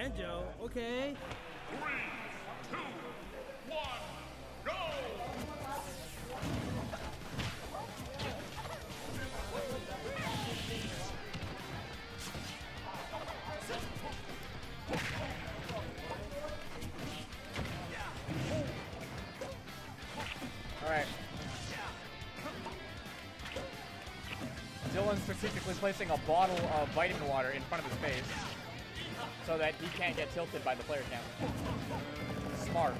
Banjo, okay. Three, two, one, go! Alright. Dylan's strategically placing a bottle of vitamin water in front of his face so that he can't get tilted by the player camera. Smart.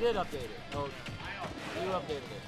Did update it. Oh, you updated it.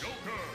Joker.